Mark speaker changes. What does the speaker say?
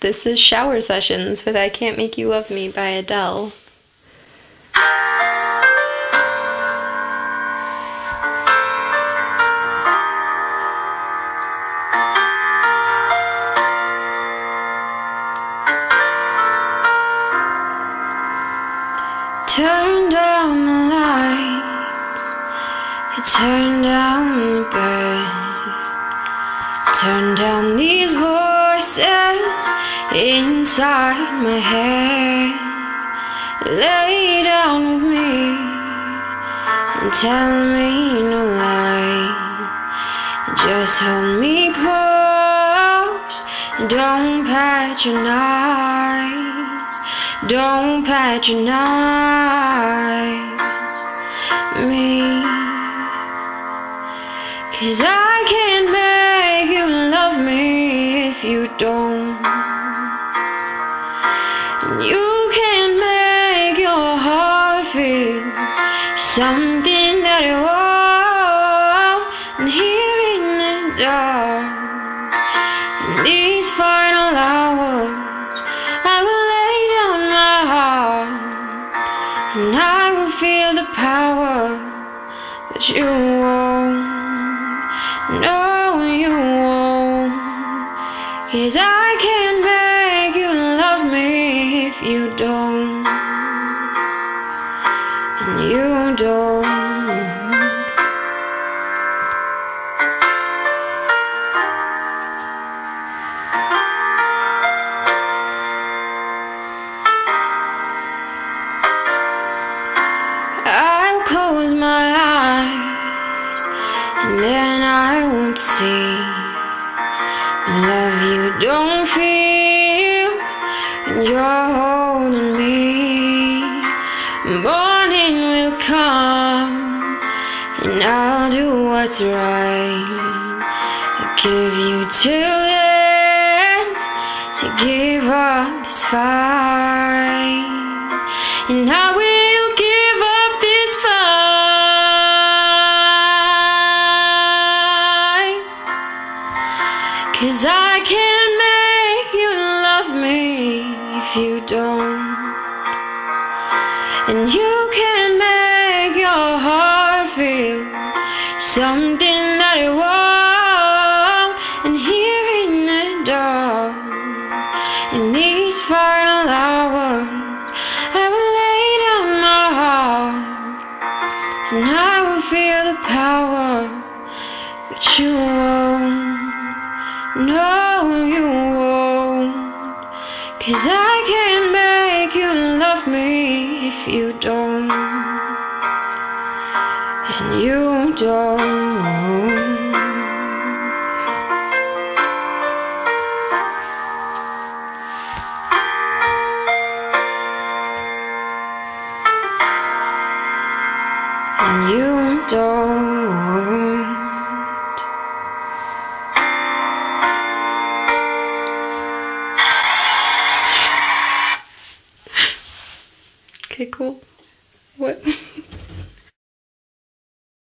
Speaker 1: This is Shower Sessions with I Can't Make You Love Me by Adele. Turn down the lights, turn down the bed, turn down these voices inside my head. Lay down with me and tell me no lie. Just hold me close, don't patronize. Don't patronize me. Cause I can't make you love me if you don't. You can't make your heart feel something that it won't. Here in the dark, in these final hours. I will lay down my heart and I will feel the power, that you won't. No, you won't. Cause I can't if you don't. And you don't. I'll close my eyes and then I won't see the love you don't feel holding me. Morning will come and I'll do what's right. I'll give you till then to give up this fight, and I will give up this fight. Cause I can't don't. And you can't make your heart feel something that it won't. And here in the dark, in these final hours, I will lay down my heart and I will feel the power, but you won't. No, you won't. Cause I if you don't. And you don't. And you Okay, cool. What?